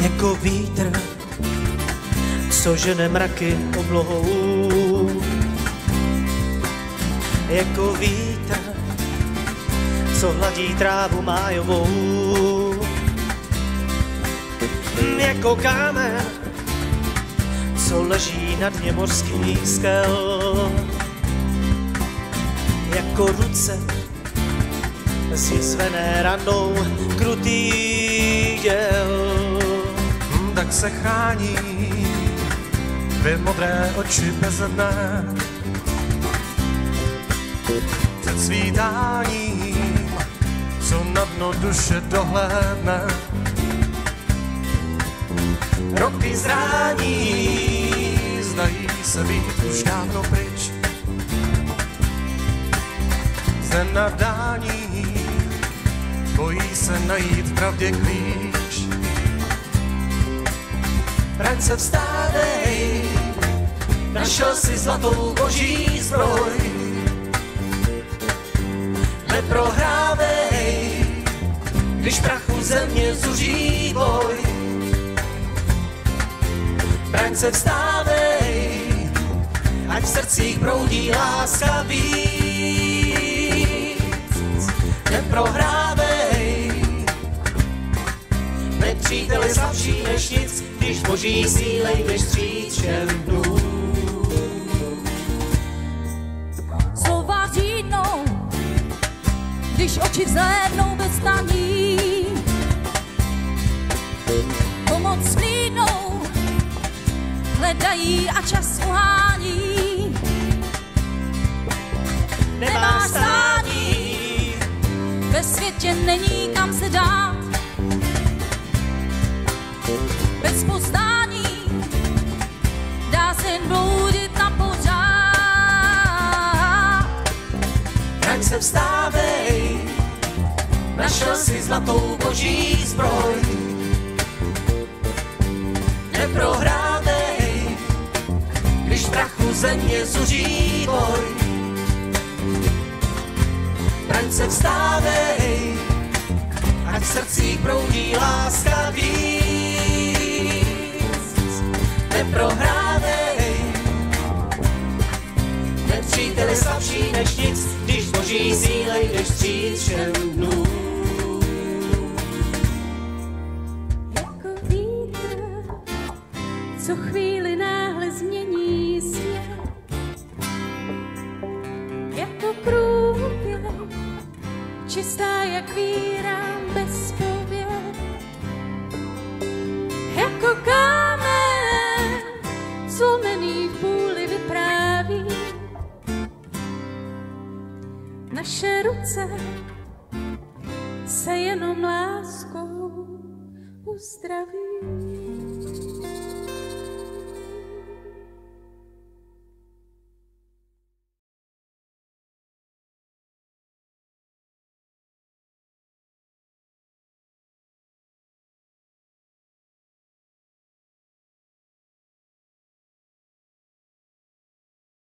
jako vítr, co žene mraky oblohou. Jako vítr, co hladí trávu májovou. Jako kámen, co leží na dně morských skel. Jako ruce, zjizvené ranou krutých děl. Tak se chrání dvě modré oči bez dne. Před svítáním, co na dno duše dohlédne. Roky zrání, zdají se být už dávno pryč. Zde na dání, bojí se najít pravdě klíč. Rance vstávej, našel si zlatou boží zbroj. Neprohrávej, když prachu země zuří boj. Braň se vstávej, ať v srdcích proudí láska víc. Neprohrávej, nepříteli slabší než nic, boží síle jdeš dnům. slova řídnou, když oči vzhlédnou bez staní. Pomoc sklídnou, hledají a čas uhání. Nemáš stání, ve světě není kam se dát. Bez poznání dá se jen bloudit na pořád. Braň se vstávej, našel si zlatou boží zbroj. Neprohrávej, když prachu země zuří boj. Braň se vstávej, ať v srdcích proudí láska víc. Neprohrávej, nepříteli slabší než nic, když boží síle jdeš stříc všem dnům. Jako vítr, co chvíli náhle změní svět. Jako průběh, čistá jak víra bez. Naše ruce se jenom láskou uzdraví.